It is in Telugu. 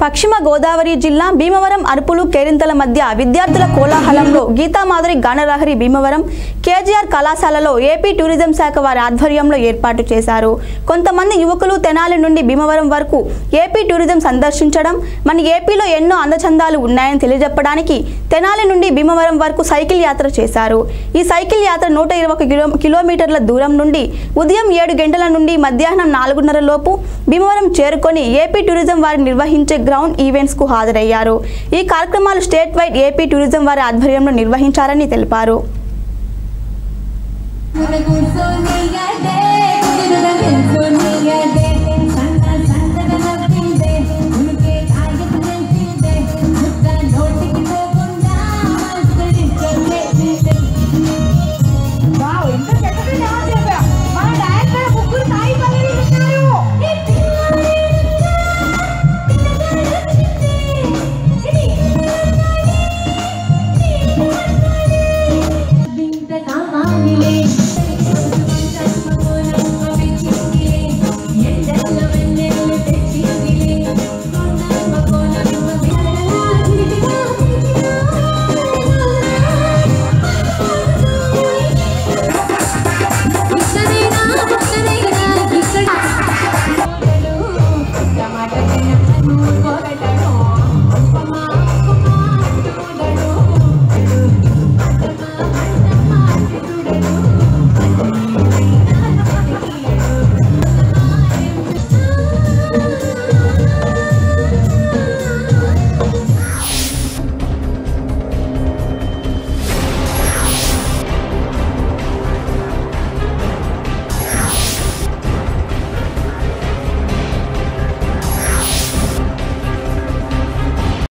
పశ్చిమ గోదావరి జిల్లా భీమవరం అరుపులు కేరింతల మధ్య విద్యార్థుల కోలాహలంలో గీతామాధురి గానలహరి భీమవరం కేజీఆర్ కళాశాలలో ఏపీ టూరిజం శాఖ వారి ఆధ్వర్యంలో ఏర్పాటు చేశారు. కొంతమంది యువకులు తెనాలి నుండి భీమవరం వరకు ఏపీ టూరిజం సందర్శించడం మన ఏపీలో ఎన్నో అందచందాలు ఉన్నాయని తెలియజెప్పడానికి తెనాలి నుండి భీమవరం వరకు సైకిల్ యాత్ర చేశారు. ఈ సైకిల్ యాత్ర నూట ఇరవై కిలో కిలోమీటర్ల దూరం నుండి ఉదయం ఏడు గంటల నుండి మధ్యాహ్నం నాలుగున్నర లోపు భీమవరం చేరుకొని ఏపీ టూరిజం వారి నిర్వహించే గ్రౌండ్ ఈవెంట్స్కు హాజరయ్యారు. ఈ కార్యక్రమాలు స్టేట్ వైడ్ ఏపీ టూరిజం వారి ఆధ్వర్యంలో నిర్వహించారని తెలిపారు.